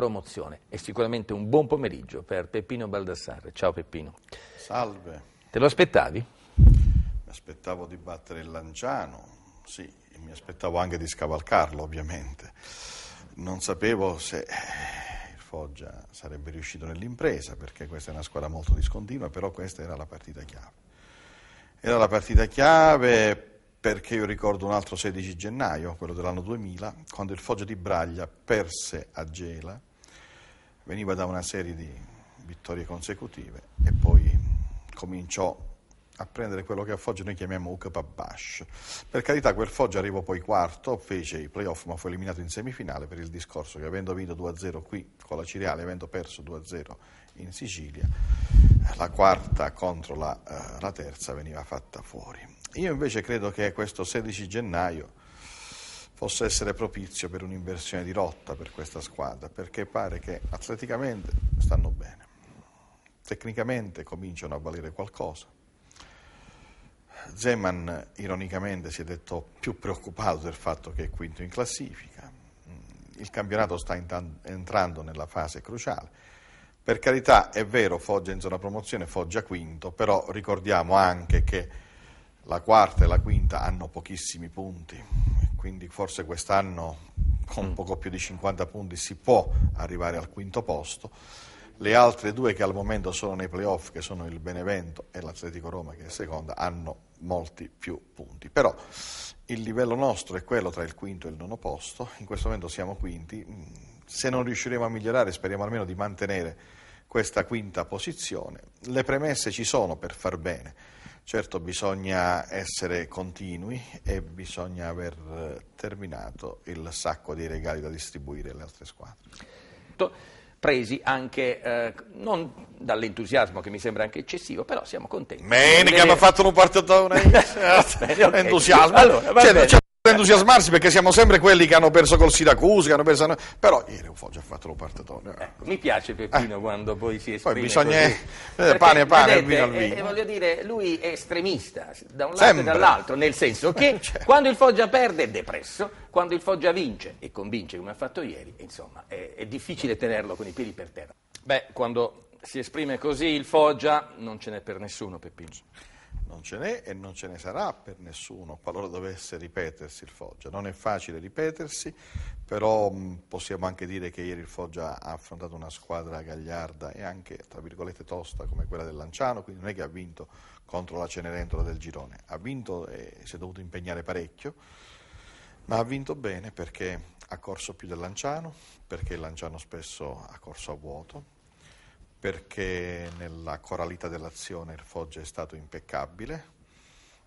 promozione. È sicuramente un buon pomeriggio per Peppino Baldassarre. Ciao Peppino. Salve. Te lo aspettavi? Mi aspettavo di battere il Lanciano, sì, e mi aspettavo anche di scavalcarlo ovviamente. Non sapevo se il Foggia sarebbe riuscito nell'impresa, perché questa è una squadra molto discontinua, però questa era la partita chiave. Era la partita chiave perché io ricordo un altro 16 gennaio, quello dell'anno 2000, quando il Foggia di Braglia perse a Gela, veniva da una serie di vittorie consecutive e poi cominciò a prendere quello che a Foggia noi chiamiamo Ukpabash. Per carità, quel Foggia arrivò poi quarto, fece i playoff ma fu eliminato in semifinale per il discorso che avendo vinto 2-0 qui con la Cireale, avendo perso 2-0 in Sicilia, la quarta contro la, uh, la terza veniva fatta fuori. Io invece credo che questo 16 gennaio possa essere propizio per un'inversione di rotta per questa squadra, perché pare che atleticamente stanno bene, tecnicamente cominciano a valere qualcosa. Zeman ironicamente si è detto più preoccupato del fatto che è quinto in classifica, il campionato sta entrando nella fase cruciale. Per carità è vero, Foggia in zona promozione, Foggia quinto, però ricordiamo anche che la quarta e la quinta hanno pochissimi punti, quindi forse quest'anno con mm. poco più di 50 punti si può arrivare al quinto posto. Le altre due che al momento sono nei playoff, che sono il Benevento e l'Atletico Roma, che è seconda, hanno molti più punti. Però il livello nostro è quello tra il quinto e il nono posto, in questo momento siamo quinti, se non riusciremo a migliorare speriamo almeno di mantenere questa quinta posizione. Le premesse ci sono per far bene Certo bisogna essere continui e bisogna aver eh, terminato il sacco di regali da distribuire alle altre squadre. Presi anche eh, non dall'entusiasmo che mi sembra anche eccessivo, però siamo contenti. Bene, che hanno fatto un partitone, entusiasmo. Allora, cioè, cioè, entusiasmarsi perché siamo sempre quelli che hanno perso col Siracusa, che hanno perso... però ieri un Foggia ha fatto lo partatone. Ecco, mi piace Peppino eh. quando poi si esprime Poi bisogna così. Eh, pane e pane, vedete, vino al vino. Eh, voglio dire, lui è estremista da un lato sempre. e dall'altro, nel senso che cioè. quando il Foggia perde è depresso, quando il Foggia vince e convince come ha fatto ieri, insomma, è, è difficile tenerlo con i piedi per terra. Beh, quando si esprime così il Foggia non ce n'è per nessuno Peppino non ce n'è e non ce ne sarà per nessuno qualora dovesse ripetersi il Foggia. Non è facile ripetersi, però mh, possiamo anche dire che ieri il Foggia ha affrontato una squadra gagliarda e anche, tra virgolette, tosta come quella del Lanciano, quindi non è che ha vinto contro la Cenerentola del Girone, ha vinto e si è dovuto impegnare parecchio, ma ha vinto bene perché ha corso più del Lanciano, perché il Lanciano spesso ha corso a vuoto, perché nella coralità dell'azione il Foggia è stato impeccabile.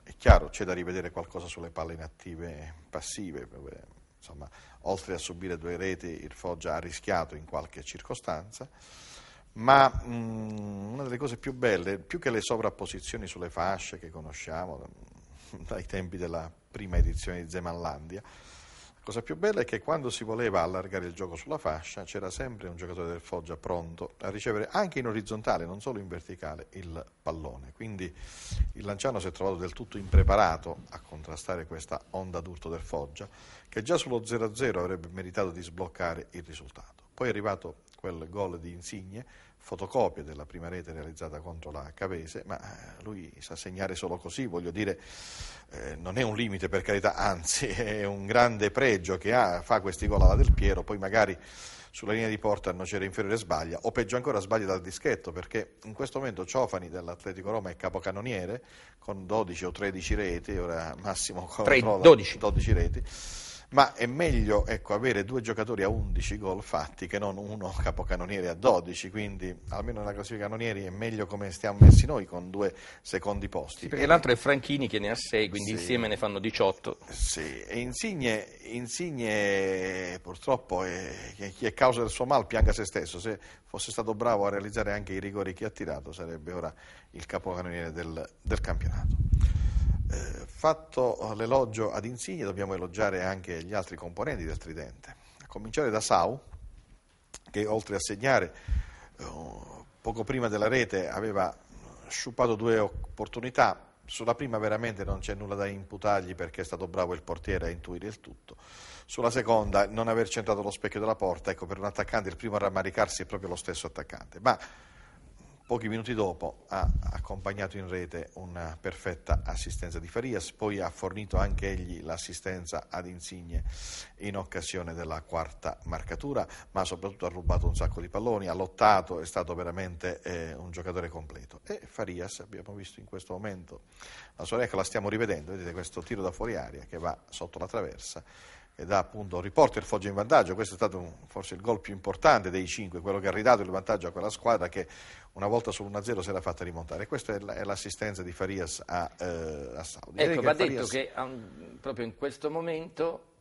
È chiaro, c'è da rivedere qualcosa sulle palle inattive passive, insomma, oltre a subire due reti il Foggia ha rischiato in qualche circostanza, ma mh, mm, una delle cose più belle, più che le sovrapposizioni sulle fasce che conosciamo dai tempi della prima edizione di Zemanlandia, cosa più bella è che quando si voleva allargare il gioco sulla fascia c'era sempre un giocatore del Foggia pronto a ricevere anche in orizzontale, non solo in verticale, il pallone. Quindi il Lanciano si è trovato del tutto impreparato a contrastare questa onda d'urto del Foggia, che già sullo 0-0 avrebbe meritato di sbloccare il risultato. Poi è arrivato quel gol di Insigne, fotocopia della prima rete realizzata contro la Cavese, ma eh, lui sa segnare solo così, voglio dire, eh, non è un limite per carità, anzi è un grande pregio che ha, fa questi gol alla Del Piero, poi magari sulla linea di porta il nocere inferiore sbaglia, o peggio ancora sbaglia dal dischetto, perché in questo momento Ciofani dell'Atletico Roma è capocannoniere con 12 o 13 reti, ora Massimo controlla 12. 12 reti ma è meglio ecco, avere due giocatori a 11 gol fatti che non uno capocannoniere a 12, quindi almeno nella classifica cannonieri è meglio come stiamo messi noi con due secondi posti. Sì, perché l'altro è Franchini che ne ha 6, quindi sì. insieme ne fanno 18. Sì, e Insigne, Insigne purtroppo è, chi è causa del suo mal pianga se stesso, se fosse stato bravo a realizzare anche i rigori che ha tirato sarebbe ora il capocannoniere del, del campionato. Eh, fatto l'elogio ad Insigne dobbiamo elogiare anche gli altri componenti del tridente, a cominciare da Sau, che oltre a segnare eh, poco prima della rete aveva sciupato due opportunità sulla prima veramente non c'è nulla da imputargli perché è stato bravo il portiere a intuire il tutto. Sulla seconda, non aver centrato lo specchio della porta, ecco, per un attaccante il primo a rammaricarsi è proprio lo stesso attaccante. Ma Pochi minuti dopo ha accompagnato in rete una perfetta assistenza di Farias, poi ha fornito anche egli l'assistenza ad Insigne in occasione della quarta marcatura, ma soprattutto ha rubato un sacco di palloni, ha lottato, è stato veramente eh, un giocatore completo. E Farias, abbiamo visto in questo momento, la sua reca la stiamo rivedendo, vedete questo tiro da fuori aria che va sotto la traversa e dà appunto riporta il Foggia in vantaggio. Questo è stato un, forse il gol più importante dei cinque, quello che ha ridato il vantaggio a quella squadra che una volta sull'1-0 si era fatta rimontare. Questa è, l'assistenza di Farias a, eh, a Saudi. Ecco, va Farias... detto che um, proprio in questo momento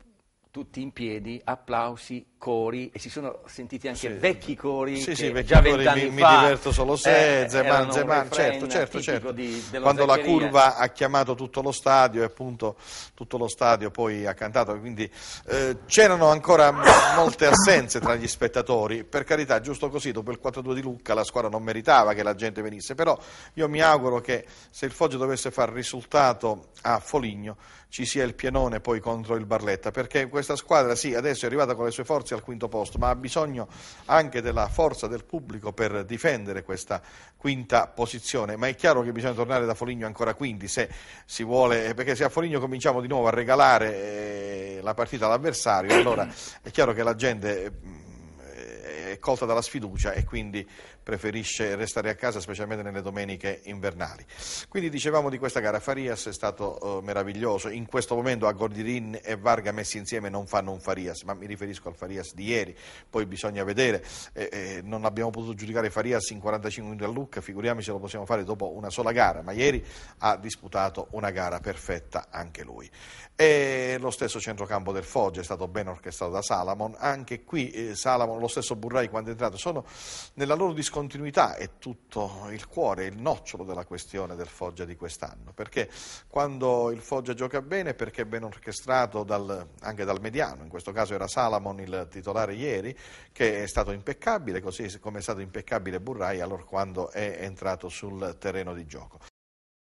tutti in piedi, applausi, cori e si sono sentiti anche sì. vecchi cori sì, sì, vecchi già vent'anni mi, fa mi diverto solo se, eh, Zeman, Zeman, certo, certo, certo. Di, quando la curva ha chiamato tutto lo stadio e appunto tutto lo stadio poi ha cantato, quindi eh, c'erano ancora molte assenze tra gli spettatori, per carità, giusto così, dopo il 4-2 di Lucca la squadra non meritava che la gente venisse, però io mi auguro che se il Foggia dovesse fare risultato a Foligno ci sia il pienone poi contro il Barletta, perché questa squadra sì, adesso è arrivata con le sue forze al quinto posto, ma ha bisogno anche della forza del pubblico per difendere questa quinta posizione, ma è chiaro che bisogna tornare da Foligno ancora quinti se si vuole, perché se a Foligno cominciamo di nuovo a regalare eh, la partita all'avversario, allora è chiaro che la gente è colta dalla sfiducia e quindi preferisce restare a casa, specialmente nelle domeniche invernali. Quindi dicevamo di questa gara, Farias è stato uh, meraviglioso, in questo momento a Gordirin e Varga messi insieme non fanno un Farias, ma mi riferisco al Farias di ieri, poi bisogna vedere, eh, eh, non abbiamo potuto giudicare Farias in 45 minuti a Lucca, figuriamoci se lo possiamo fare dopo una sola gara, ma ieri ha disputato una gara perfetta anche lui. E lo stesso centrocampo del Foggia è stato ben orchestrato da Salamon, anche qui eh, Salamon, lo stesso Burrai quando è entrato, sono nella loro discontinuità è tutto il cuore, il nocciolo della questione del Foggia di quest'anno, perché quando il Foggia gioca bene perché è ben orchestrato dal, anche dal mediano, in questo caso era Salamon il titolare ieri, che è stato impeccabile, così come è stato impeccabile Burrai allora quando è entrato sul terreno di gioco.